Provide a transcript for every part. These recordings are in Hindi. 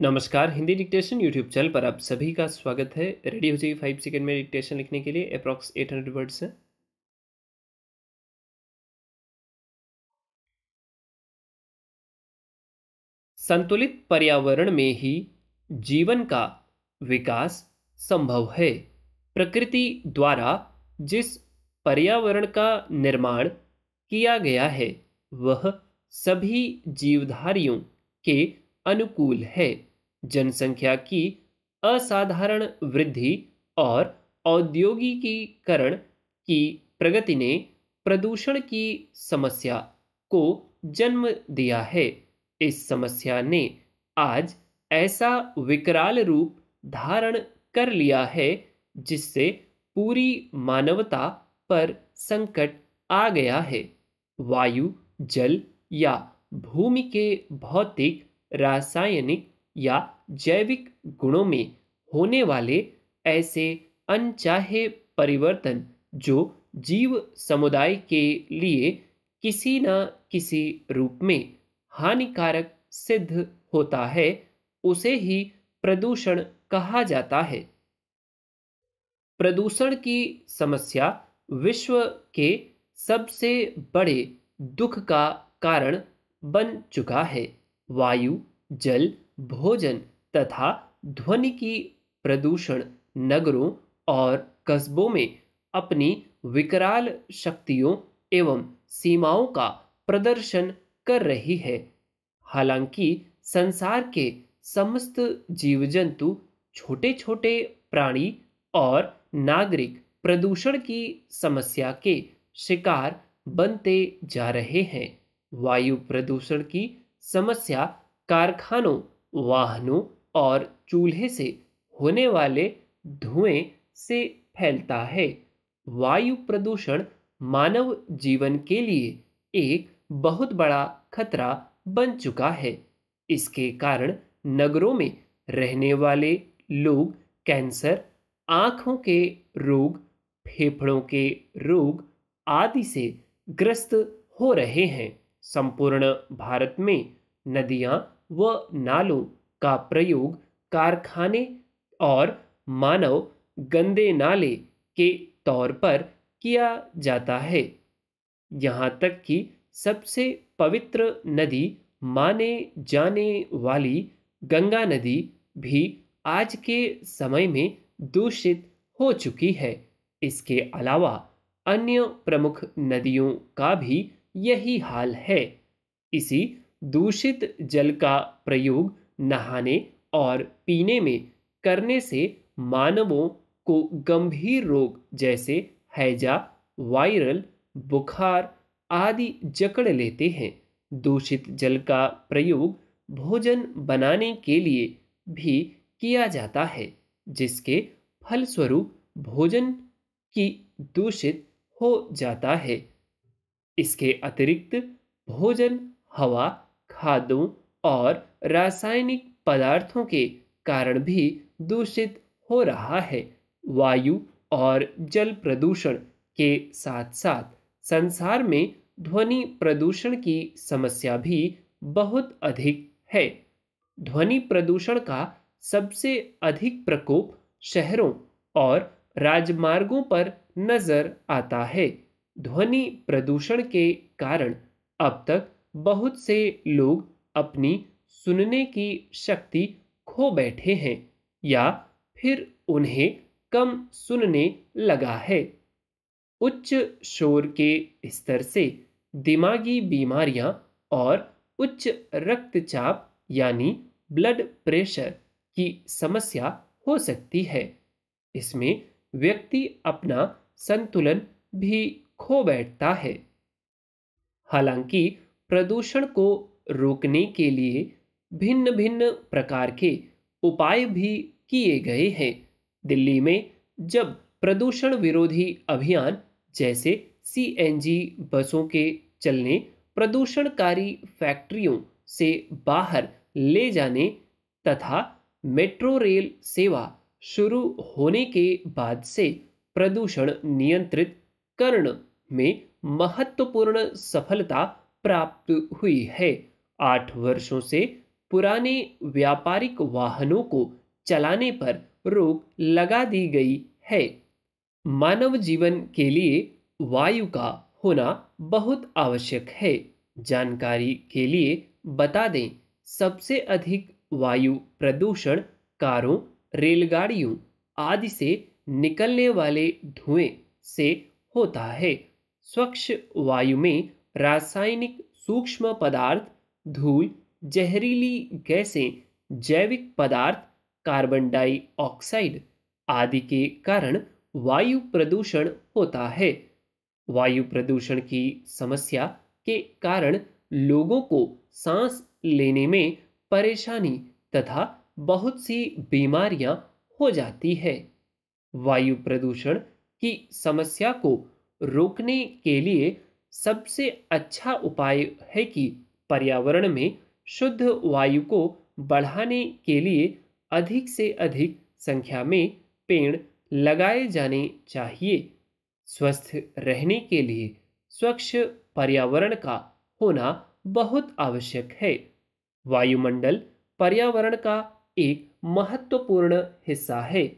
नमस्कार, हिंदी डिक्टेशन यूट्यूब चैनल पर आप सभी का स्वागत है। रेडी हो जाइए फाइव सेकेंड में डिक्टेशन लिखने के लिए अप्रॉक्स एट हंड्रेड वर्ड्स। हैं संतुलित पर्यावरण में ही जीवन का विकास संभव है। प्रकृति द्वारा जिस पर्यावरण का निर्माण किया गया है, वह सभी जीवधारियों के अनुकूल है। जनसंख्या की असाधारण वृद्धि और औद्योगिकीकरण की प्रगति ने प्रदूषण की समस्या को जन्म दिया है। इस समस्या ने आज ऐसा विकराल रूप धारण कर लिया है, जिससे पूरी मानवता पर संकट आ गया है। वायु, जल या भूमि के भौतिक, रासायनिक या जैविक गुणों में होने वाले ऐसे अनचाहे परिवर्तन जो जीव समुदाय के लिए किसी न किसी रूप में हानिकारक सिद्ध होता है, उसे ही प्रदूषण कहा जाता है। प्रदूषण की समस्या विश्व के सबसे बड़े दुख का कारण बन चुका है। वायु, जल, भोजन तथा ध्वनि की प्रदूषण नगरों और कस्बों में अपनी विकराल शक्तियों एवं सीमाओं का प्रदर्शन कर रही है। हालाँकि संसार के समस्त जीव जंतु छोटे छोटे प्राणी और नागरिक प्रदूषण की समस्या के शिकार बनते जा रहे हैं। वायु प्रदूषण की समस्या कारखानों, वाहनों और चूल्हे से होने वाले धुएँ से फैलता है। वायु प्रदूषण मानव जीवन के लिए एक बहुत बड़ा खतरा बन चुका है। इसके कारण नगरों में रहने वाले लोग कैंसर, आँखों के रोग, फेफड़ों के रोग आदि से ग्रस्त हो रहे हैं। संपूर्ण भारत में नदियाँ व नालों का प्रयोग कारखाने और मानव गंदे नाले के तौर पर किया जाता है। यहाँ तक कि सबसे पवित्र नदी माने जाने वाली गंगा नदी भी आज के समय में दूषित हो चुकी है। इसके अलावा अन्य प्रमुख नदियों का भी यही हाल है। इसी दूषित जल का प्रयोग नहाने और पीने में करने से मानवों को गंभीर रोग जैसे हैजा, वायरल, बुखार आदि जकड़ लेते हैं। दूषित जल का प्रयोग भोजन बनाने के लिए भी किया जाता है, जिसके फलस्वरूप भोजन की दूषित हो जाता है। इसके अतिरिक्त भोजन, हवा, खादों और रासायनिक पदार्थों के कारण भी दूषित हो रहा है। वायु और जल प्रदूषण के साथ साथ संसार में ध्वनि प्रदूषण की समस्या भी बहुत अधिक है। ध्वनि प्रदूषण का सबसे अधिक प्रकोप शहरों और राजमार्गों पर नज़र आता है। ध्वनि प्रदूषण के कारण अब तक बहुत से लोग अपनी सुनने की शक्ति खो बैठे हैं या फिर उन्हें कम सुनने लगा है। उच्च शोर के स्तर से दिमागी बीमारियाँ और उच्च रक्तचाप यानी ब्लड प्रेशर की समस्या हो सकती है। इसमें व्यक्ति अपना संतुलन भी खो बैठता है। हालाँकि प्रदूषण को रोकने के लिए भिन्न भिन्न प्रकार के उपाय भी किए गए हैं। दिल्ली में जब प्रदूषण विरोधी अभियान, जैसे सीएनजी बसों के चलने, प्रदूषणकारी फैक्ट्रियों से बाहर ले जाने तथा मेट्रो रेल सेवा शुरू होने के बाद से प्रदूषण नियंत्रित करने में महत्वपूर्ण सफलता प्राप्त हुई है। आठ वर्षों से पुराने व्यापारिक वाहनों को चलाने पर रोक लगा दी गई है। मानव जीवन के लिए वायु का होना बहुत आवश्यक है। जानकारी के लिए बता दें, सबसे अधिक वायु प्रदूषण कारों, रेलगाड़ियों आदि से निकलने वाले धुएँ से होता है। स्वच्छ वायु में रासायनिक सूक्ष्म पदार्थ धूल, जहरीली गैसें, जैविक पदार्थ, कार्बन डाइऑक्साइड आदि के कारण वायु प्रदूषण होता है। वायु प्रदूषण की समस्या के कारण लोगों को सांस लेने में परेशानी तथा बहुत सी बीमारियाँ हो जाती है। वायु प्रदूषण की समस्या को रोकने के लिए सबसे अच्छा उपाय है कि पर्यावरण में शुद्ध वायु को बढ़ाने के लिए अधिक से अधिक संख्या में पेड़ लगाए जाने चाहिए। स्वस्थ रहने के लिए स्वच्छ पर्यावरण का होना बहुत आवश्यक है। वायुमंडल पर्यावरण का एक महत्वपूर्ण हिस्सा है।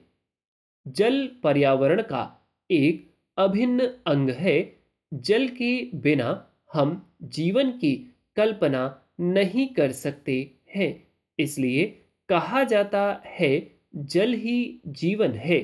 जल पर्यावरण का एक अभिन्न अंग है। जल के बिना हम जीवन की कल्पना नहीं कर सकते हैं। इसलिए कहा जाता है, जल ही जीवन है।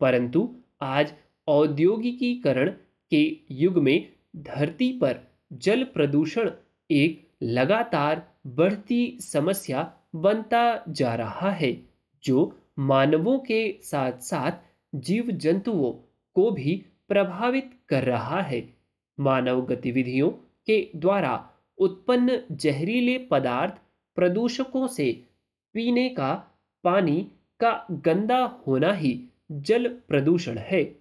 परंतु आज औद्योगिकीकरण के युग में धरती पर जल प्रदूषण एक लगातार बढ़ती समस्या बनता जा रहा है, जो मानवों के साथ साथ जीव जंतुओं को भी प्रभावित कर रहा है। मानव गतिविधियों के द्वारा उत्पन्न जहरीले पदार्थ प्रदूषकों से पीने का पानी का गंदा होना ही जल प्रदूषण है।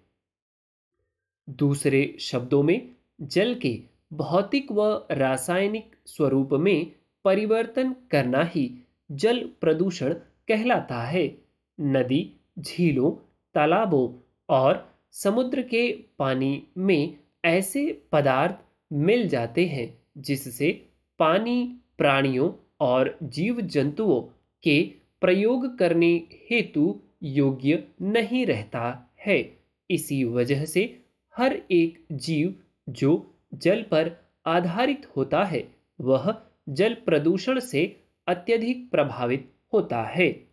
दूसरे शब्दों में, जल के भौतिक व रासायनिक स्वरूप में परिवर्तन करना ही जल प्रदूषण कहलाता है। नदी, झीलों, तालाबों और समुद्र के पानी में ऐसे पदार्थ मिल जाते हैं जिससे पानी, प्राणियों और जीव जंतुओं के प्रयोग करने हेतु योग्य नहीं रहता है। इसी वजह से हर एक जीव जो जल पर आधारित होता है, वह जल प्रदूषण से अत्यधिक प्रभावित होता है।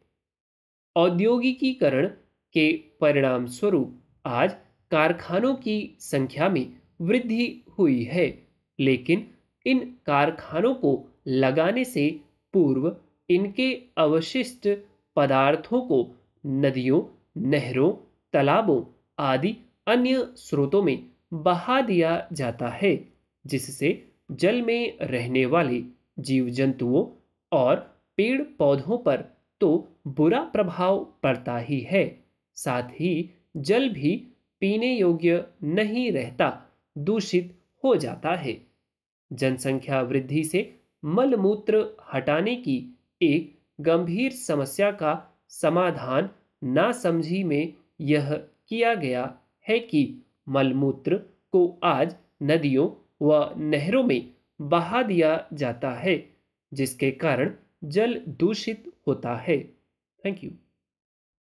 औद्योगिकीकरण के परिणाम स्वरूप आज कारखानों की संख्या में वृद्धि हुई है, लेकिन इन कारखानों को लगाने से पूर्व इनके अवशिष्ट पदार्थों को नदियों, नहरों, तालाबों आदि अन्य स्रोतों में बहा दिया जाता है, जिससे जल में रहने वाले जीव जंतुओं और पेड़ पौधों पर तो बुरा प्रभाव पड़ता ही है। साथ ही जल भी पीने योग्य नहीं रहता, दूषित हो जाता है। जनसंख्या वृद्धि से मलमूत्र हटाने की एक गंभीर समस्या का समाधान नासमझी में यह किया गया है कि मलमूत्र को आज नदियों व नहरों में बहा दिया जाता है, जिसके कारण जल दूषित होता है। Thank you